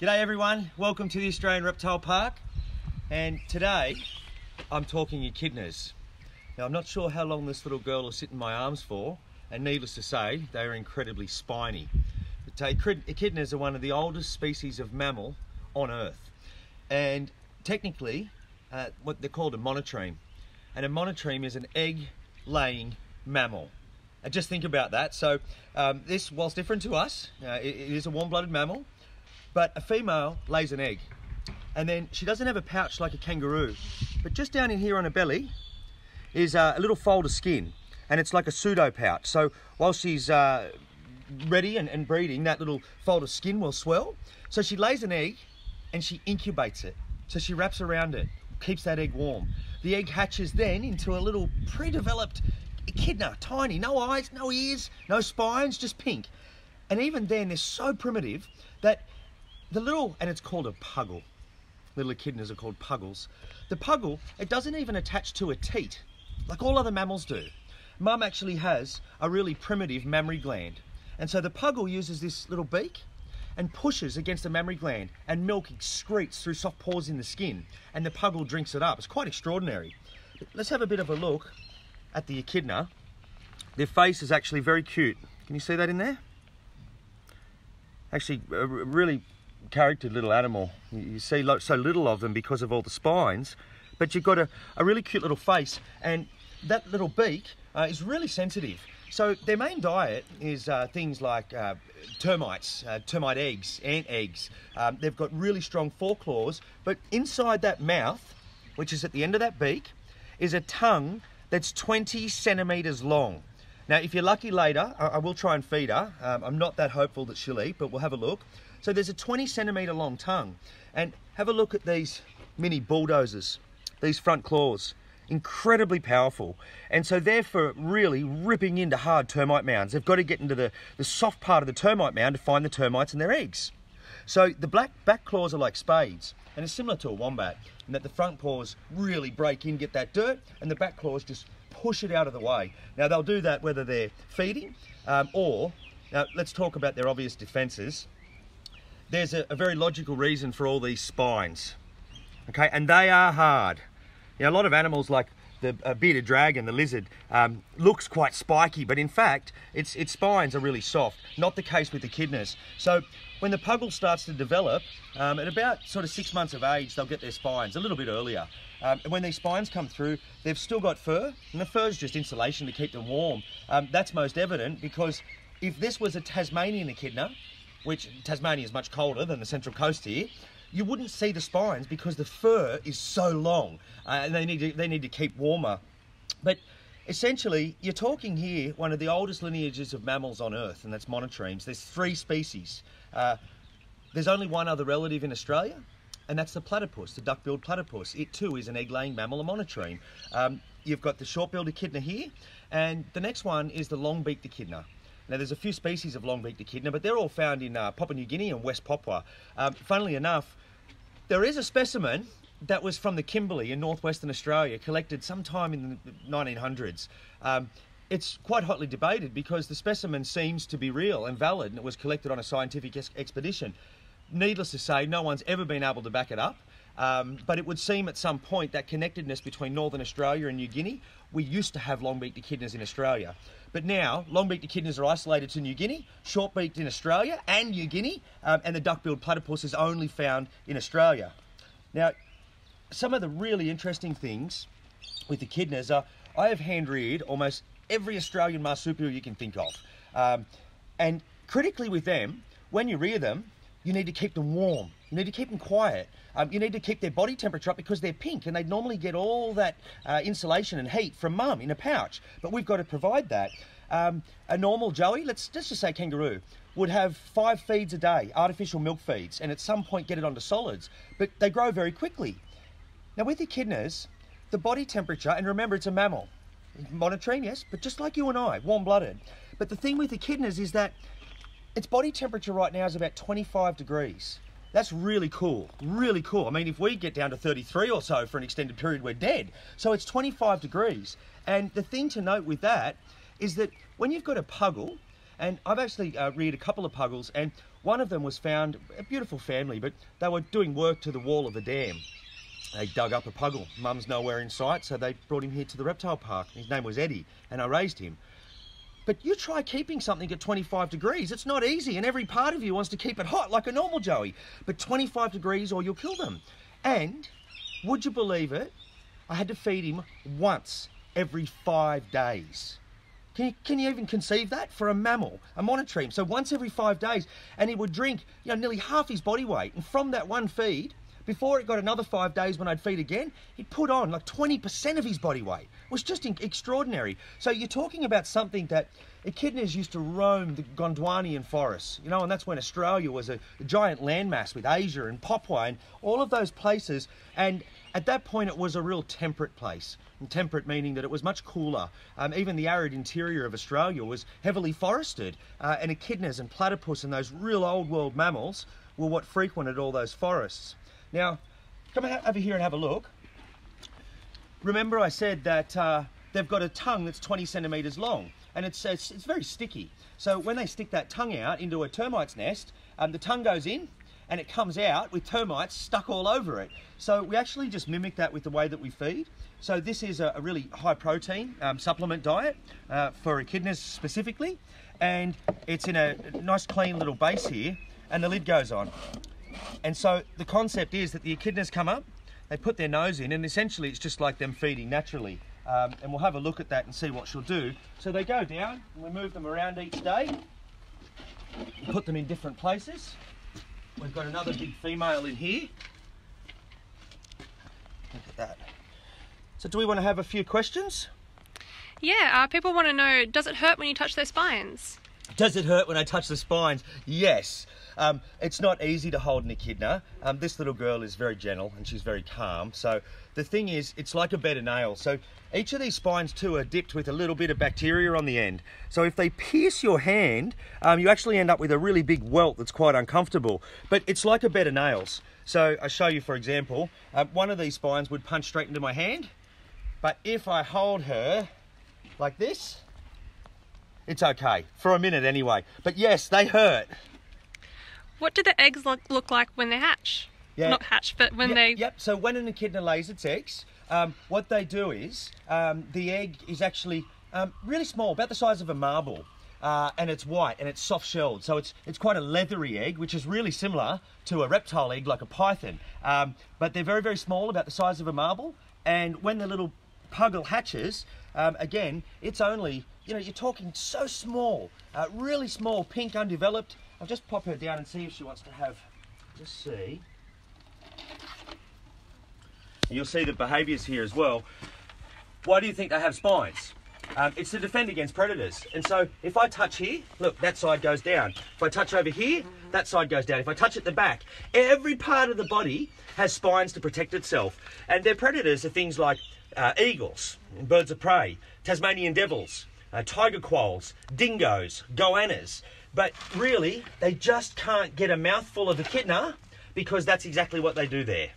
G'day everyone, welcome to the Australian Reptile Park and today I'm talking echidnas. Now I'm not sure how long this little girl will sit in my arms for and needless to say they are incredibly spiny. But echidnas are one of the oldest species of mammal on earth and technically uh, what they're called a monotreme and a monotreme is an egg laying mammal. And just think about that. So um, this, whilst different to us, uh, it, it is a warm-blooded mammal, but a female lays an egg. And then she doesn't have a pouch like a kangaroo, but just down in here on her belly is uh, a little fold of skin, and it's like a pseudo pouch. So while she's uh, ready and, and breeding, that little fold of skin will swell. So she lays an egg and she incubates it. So she wraps around it, keeps that egg warm. The egg hatches then into a little pre-developed echidna, tiny, no eyes, no ears, no spines, just pink. And even then, they're so primitive that the little, and it's called a puggle. Little echidnas are called puggles. The puggle, it doesn't even attach to a teat, like all other mammals do. Mum actually has a really primitive mammary gland. And so the puggle uses this little beak and pushes against the mammary gland and milk excretes through soft pores in the skin and the puggle drinks it up. It's quite extraordinary. Let's have a bit of a look at the echidna. Their face is actually very cute. Can you see that in there? Actually, really charactered little animal. You see so little of them because of all the spines, but you've got a, a really cute little face and that little beak uh, is really sensitive. So their main diet is uh, things like uh, termites, uh, termite eggs, ant eggs. Um, they've got really strong foreclaws, but inside that mouth, which is at the end of that beak, is a tongue that's 20 centimetres long. Now, if you're lucky later, I, I will try and feed her. Um, I'm not that hopeful that she'll eat, but we'll have a look. So there's a 20 centimetre long tongue. And have a look at these mini bulldozers, these front claws incredibly powerful. And so they're for really ripping into hard termite mounds. They've got to get into the, the soft part of the termite mound to find the termites and their eggs. So the black back claws are like spades, and it's similar to a wombat, in that the front paws really break in, get that dirt, and the back claws just push it out of the way. Now they'll do that whether they're feeding um, or, now let's talk about their obvious defences. There's a, a very logical reason for all these spines, okay, and they are hard. You know, a lot of animals like the uh, bearded dragon, the lizard, um, looks quite spiky, but in fact, its, its spines are really soft. Not the case with echidnas. So when the puggle starts to develop, um, at about sort of six months of age, they'll get their spines, a little bit earlier. Um, and when these spines come through, they've still got fur, and the fur is just insulation to keep them warm. Um, that's most evident because if this was a Tasmanian echidna, which Tasmania is much colder than the central coast here, you wouldn't see the spines because the fur is so long uh, and they need to, they need to keep warmer. But essentially, you're talking here one of the oldest lineages of mammals on Earth, and that's monotremes. There's three species. Uh, there's only one other relative in Australia, and that's the platypus, the duck-billed platypus. It too is an egg-laying mammal, a monotreme. Um, you've got the short-billed echidna here, and the next one is the long-beaked echidna. Now, there's a few species of long-beaked echidna, but they're all found in uh, Papua New Guinea and West Papua. Um, funnily enough, there is a specimen that was from the Kimberley in northwestern Australia, collected sometime in the 1900s. Um, it's quite hotly debated because the specimen seems to be real and valid and it was collected on a scientific expedition. Needless to say, no one's ever been able to back it up. Um, but it would seem at some point that connectedness between Northern Australia and New Guinea, we used to have long-beaked echidnas in Australia. But now, long-beaked echidnas are isolated to New Guinea, short-beaked in Australia and New Guinea, um, and the duck-billed platypus is only found in Australia. Now, some of the really interesting things with echidnas are, I have hand-reared almost every Australian marsupial you can think of. Um, and critically with them, when you rear them, you need to keep them warm. You need to keep them quiet. Um, you need to keep their body temperature up because they're pink and they normally get all that uh, insulation and heat from mum in a pouch. But we've got to provide that. Um, a normal joey, let's, let's just say kangaroo, would have five feeds a day, artificial milk feeds, and at some point get it onto solids. But they grow very quickly. Now with the echidnas, the body temperature, and remember it's a mammal, monotreme, yes, but just like you and I, warm-blooded. But the thing with the echidnas is that its body temperature right now is about 25 degrees. That's really cool, really cool. I mean, if we get down to 33 or so for an extended period, we're dead. So it's 25 degrees. And the thing to note with that is that when you've got a puggle, and I've actually uh, reared a couple of puggles, and one of them was found, a beautiful family, but they were doing work to the wall of the dam. They dug up a puggle. Mum's nowhere in sight, so they brought him here to the reptile park. His name was Eddie, and I raised him. But you try keeping something at 25 degrees. It's not easy, and every part of you wants to keep it hot like a normal Joey. But 25 degrees, or you'll kill them. And would you believe it? I had to feed him once every five days. Can you, can you even conceive that for a mammal, a monotremes? So once every five days, and he would drink, you know, nearly half his body weight. And from that one feed, before it got another five days when I'd feed again, he'd put on like 20% of his body weight. It was just extraordinary. So you're talking about something that echidnas used to roam the Gondwanian forests, you know, and that's when Australia was a, a giant landmass with Asia and Papua and all of those places. And at that point, it was a real temperate place. And temperate meaning that it was much cooler. Um, even the arid interior of Australia was heavily forested, uh, and echidnas and platypus and those real old world mammals were what frequented all those forests. Now, come over here and have a look. Remember I said that uh, they've got a tongue that's 20 centimetres long, and it's, it's, it's, very sticky. So when they stick that tongue out into a termite's nest, um, the tongue goes in, and it comes out with termites stuck all over it. So we actually just mimic that with the way that we feed. So this is a, a really high protein um, supplement diet uh, for echidnas specifically. And it's in a nice clean little base here and the lid goes on. And so the concept is that the echidnas come up, they put their nose in and essentially it's just like them feeding naturally. Um, and we'll have a look at that and see what she'll do. So they go down and we move them around each day, put them in different places. We've got another big female in here. Look at that. So do we want to have a few questions? Yeah, uh, people want to know, does it hurt when you touch their spines? Does it hurt when I touch the spines? Yes. Um, it's not easy to hold an echidna. Um, this little girl is very gentle and she's very calm. So the thing is, it's like a bed of nails. So each of these spines too are dipped with a little bit of bacteria on the end. So if they pierce your hand, um, you actually end up with a really big welt that's quite uncomfortable. But it's like a bed of nails. So I show you, for example, uh, one of these spines would punch straight into my hand. But if I hold her like this, it's okay, for a minute anyway. But yes, they hurt. What do the eggs look, look like when they hatch? Yeah. Not hatch, but when yep, they... Yep, so when an echidna lays its eggs, um, what they do is, um, the egg is actually um, really small, about the size of a marble. Uh, and it's white and it's soft shelled. So it's, it's quite a leathery egg, which is really similar to a reptile egg like a python. Um, but they're very, very small, about the size of a marble. And when the little puggle hatches, um, again, it's only, you know, you're talking so small, uh, really small, pink, undeveloped. I'll just pop her down and see if she wants to have, just see. You'll see the behaviours here as well. Why do you think they have spines? Um, it's to defend against predators. And so if I touch here, look, that side goes down. If I touch over here, that side goes down. If I touch at the back, every part of the body has spines to protect itself. And their predators are things like uh, eagles, birds of prey, Tasmanian devils, uh, tiger quolls, dingoes, goannas. But really, they just can't get a mouthful of echidna because that's exactly what they do there.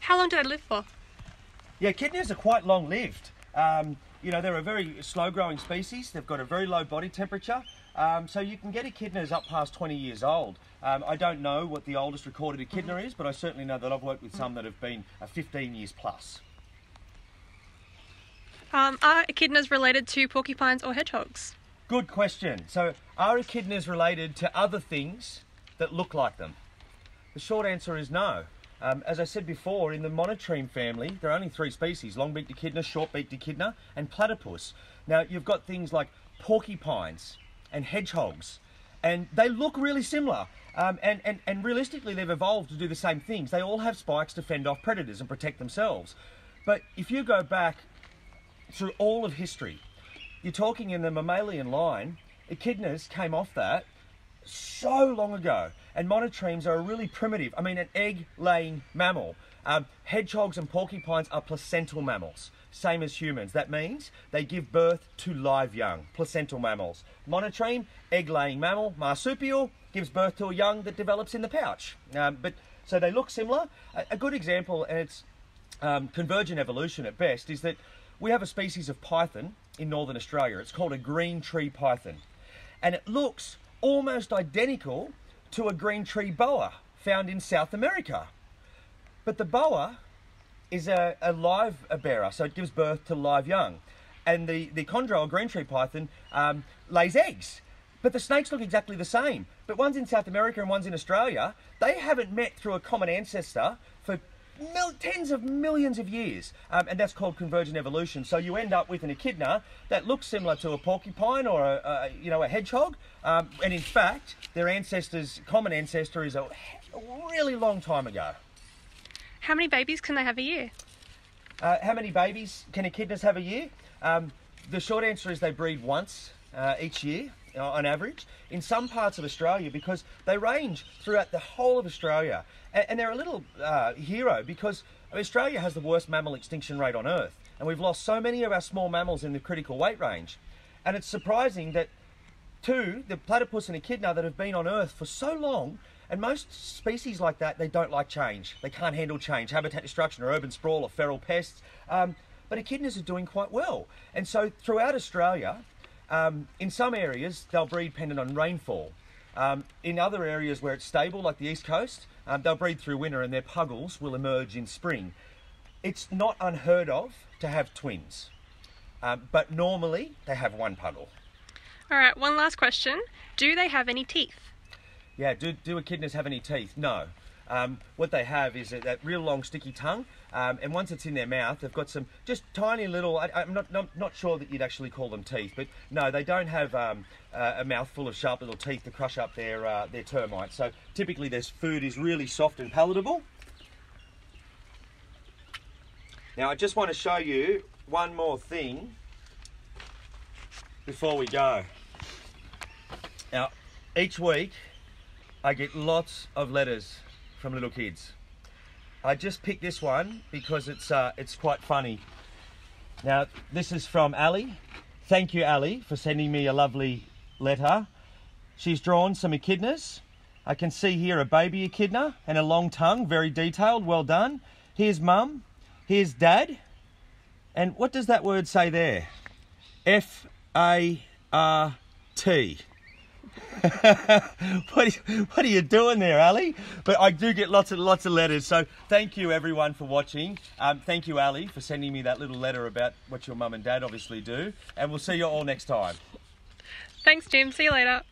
How long do they live for? Yeah, echidnas are quite long lived. Um, you know, they're a very slow growing species. They've got a very low body temperature. Um, so you can get echidnas up past 20 years old. Um, I don't know what the oldest recorded echidna is, but I certainly know that I've worked with some that have been uh, 15 years plus. Um, are echidnas related to porcupines or hedgehogs? Good question. So, are echidnas related to other things that look like them? The short answer is no. Um, as I said before, in the monotreme family, there are only three species, long-beaked echidna, short-beaked echidna, and platypus. Now, you've got things like porcupines and hedgehogs, and they look really similar. Um, and, and, and realistically, they've evolved to do the same things. They all have spikes to fend off predators and protect themselves. But if you go back through all of history, you're talking in the mammalian line, echidnas came off that so long ago. And monotremes are a really primitive, I mean, an egg laying mammal. Um, hedgehogs and porcupines are placental mammals, same as humans. That means they give birth to live young, placental mammals. Monotreme, egg laying mammal, marsupial, gives birth to a young that develops in the pouch. Um, but So they look similar. A, a good example, and it's um, convergent evolution at best, is that we have a species of python in northern Australia. It's called a green tree python. And it looks almost identical to a green tree boa found in South America. But the boa is a, a live bearer, so it gives birth to live young. And the, the chondro, or green tree python, um, lays eggs. But the snakes look exactly the same. But one's in South America and one's in Australia. They haven't met through a common ancestor for mil- tens of millions of years, um, and that's called convergent evolution. So you end up with an echidna that looks similar to a porcupine or a, a you know a hedgehog, um, and in fact, their ancestors, common ancestor, is a, a really long time ago. How many babies can they have a year? Uh, how many babies can echidnas have a year? Um, the short answer is they breed once uh, each year on average in some parts of Australia because they range throughout the whole of Australia. And, and they're a little uh, hero because Australia has the worst mammal extinction rate on Earth. And we've lost so many of our small mammals in the critical weight range. And it's surprising that two, the platypus and echidna that have been on Earth for so long, and most species like that, they don't like change. They can't handle change, habitat destruction or urban sprawl or feral pests. Um, but echidnas are doing quite well. And so throughout Australia, um, in some areas, they'll breed dependent on rainfall. Um, in other areas where it's stable, like the east coast, um, they'll breed through winter and their puggles will emerge in spring. It's not unheard of to have twins, um, but normally they have one puggle. All right, one last question. Do they have any teeth? Yeah, do, do echidnas have any teeth? No. Um, what they have is that, that real long sticky tongue, um, and once it's in their mouth, they've got some just tiny little. I, am not, not not sure that you'd actually call them teeth, but no, they don't have um, uh, a mouth full of sharp little teeth to crush up their uh, their termites. So typically, their food is really soft and palatable. Now, I just want to show you one more thing before we go. Now, each week I get lots of letters from little kids. I just picked this one because it's uh, it's quite funny. Now this is from Ali. Thank you, Ali, for sending me a lovely letter. She's drawn some echidnas. I can see here a baby echidna and a long tongue, very detailed. Well done. Here's mum. Here's dad. And what does that word say there? F A R T. what, are you, what are you doing there, Ali? But I do get lots of lots of letters. So thank you everyone for watching. Um, thank you, Ali, for sending me that little letter about what your mum and dad obviously do. And we'll see you all next time. Thanks, Jim. See you later.